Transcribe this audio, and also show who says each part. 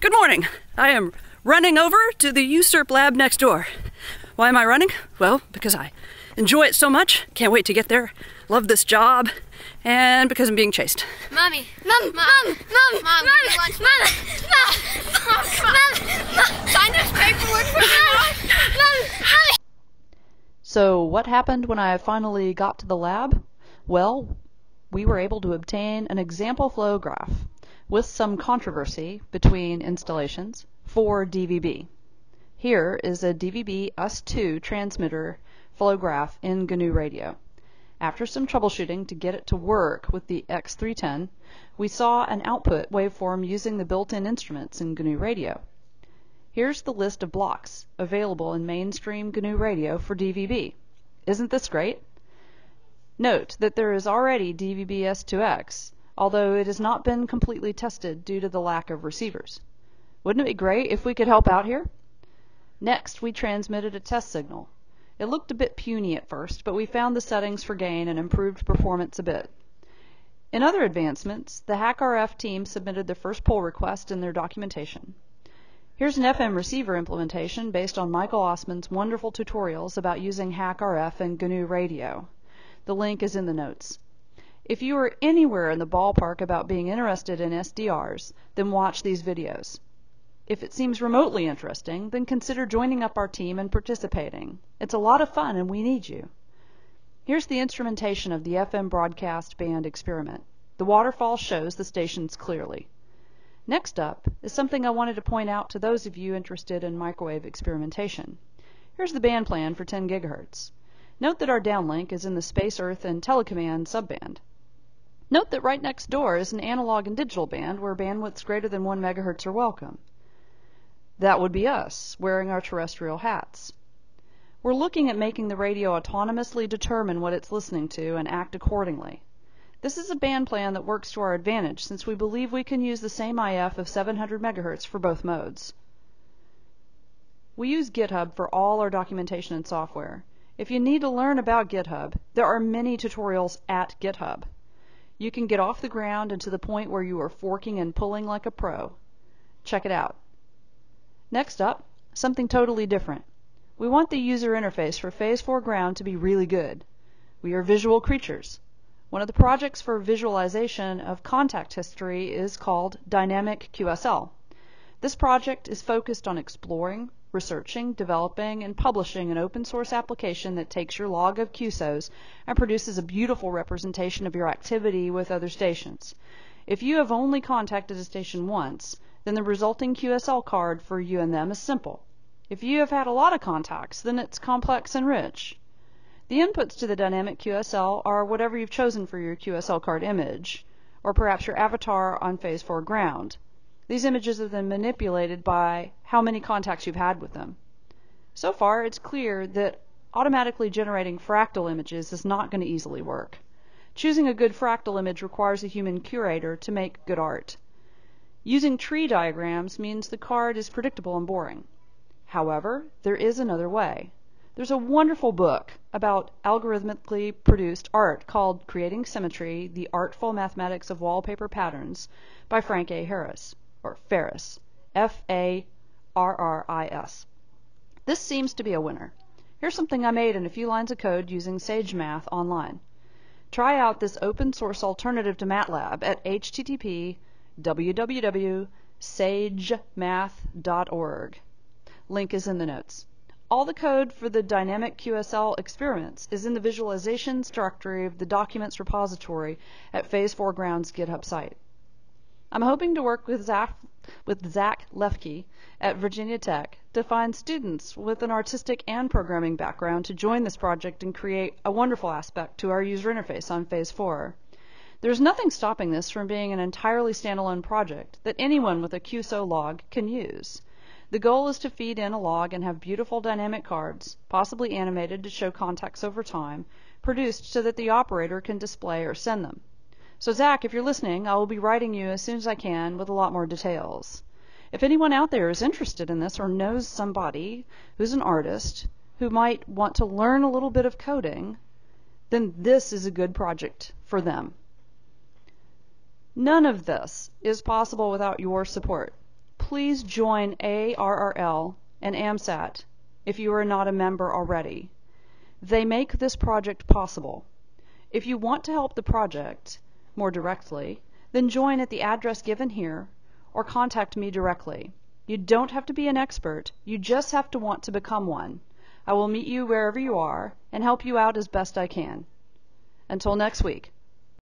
Speaker 1: Good morning. I am running over to the usurp lab next door. Why am I running? Well, because I enjoy it so much. Can't wait to get there. Love this job. And because I'm being chased.
Speaker 2: Mommy. Mom. Mom. Mom. Mom. Mom. Mom. Lunch. Mom. Mom. Mom. Mom. Sign this paperwork for me. Mom. Mom.
Speaker 3: So, what happened when I finally got to the lab? Well, we were able to obtain an example flow graph with some controversy between installations for DVB. Here is a DVB S2 transmitter flow graph in GNU Radio. After some troubleshooting to get it to work with the X310, we saw an output waveform using the built-in instruments in GNU Radio. Here's the list of blocks available in mainstream GNU Radio for DVB. Isn't this great? Note that there is already DVB S2X, although it has not been completely tested due to the lack of receivers. Wouldn't it be great if we could help out here? Next, we transmitted a test signal. It looked a bit puny at first, but we found the settings for gain and improved performance a bit. In other advancements, the HackRF team submitted their first pull request in their documentation. Here's an FM receiver implementation based on Michael Ossmann's wonderful tutorials about using HackRF and GNU Radio. The link is in the notes. If you are anywhere in the ballpark about being interested in SDRs, then watch these videos. If it seems remotely interesting, then consider joining up our team and participating. It's a lot of fun and we need you. Here's the instrumentation of the FM broadcast band experiment. The waterfall shows the stations clearly. Next up is something I wanted to point out to those of you interested in microwave experimentation. Here's the band plan for 10 gigahertz. Note that our downlink is in the Space Earth and Telecommand subband. Note that right next door is an analog and digital band where bandwidths greater than 1 megahertz are welcome. That would be us, wearing our terrestrial hats. We're looking at making the radio autonomously determine what it's listening to and act accordingly. This is a band plan that works to our advantage since we believe we can use the same IF of 700 MHz for both modes. We use GitHub for all our documentation and software. If you need to learn about GitHub, there are many tutorials at GitHub. You can get off the ground and to the point where you are forking and pulling like a pro. Check it out. Next up, something totally different. We want the user interface for Phase 4 ground to be really good. We are visual creatures. One of the projects for visualization of contact history is called Dynamic QSL. This project is focused on exploring, researching, developing, and publishing an open source application that takes your log of QSOs and produces a beautiful representation of your activity with other stations. If you have only contacted a station once, then the resulting QSL card for you and them is simple. If you have had a lot of contacts, then it's complex and rich. The inputs to the dynamic QSL are whatever you've chosen for your QSL card image, or perhaps your avatar on Phase 4 ground. These images are then manipulated by how many contacts you've had with them. So far, it's clear that automatically generating fractal images is not going to easily work. Choosing a good fractal image requires a human curator to make good art. Using tree diagrams means the card is predictable and boring. However, there is another way. There's a wonderful book about algorithmically produced art called Creating Symmetry The Artful Mathematics of Wallpaper Patterns by Frank A. Harris or Ferris, F A R R I S. This seems to be a winner. Here's something I made in a few lines of code using SageMath online. Try out this open source alternative to MATLAB at http www.sagemath.org. Link is in the notes. All the code for the dynamic QSL experiments is in the visualizations directory of the documents repository at Phase 4 Ground's GitHub site. I'm hoping to work with Zach, with Zach Leffke at Virginia Tech to find students with an artistic and programming background to join this project and create a wonderful aspect to our user interface on Phase 4. There's nothing stopping this from being an entirely standalone project that anyone with a QSO log can use. The goal is to feed in a log and have beautiful dynamic cards, possibly animated to show contacts over time, produced so that the operator can display or send them. So, Zach, if you're listening, I will be writing you as soon as I can with a lot more details. If anyone out there is interested in this or knows somebody who's an artist who might want to learn a little bit of coding, then this is a good project for them. None of this is possible without your support. please join ARRL and AMSAT if you are not a member already. They make this project possible. If you want to help the project more directly, then join at the address given here or contact me directly. You don't have to be an expert, you just have to want to become one. I will meet you wherever you are and help you out as best I can. Until next week.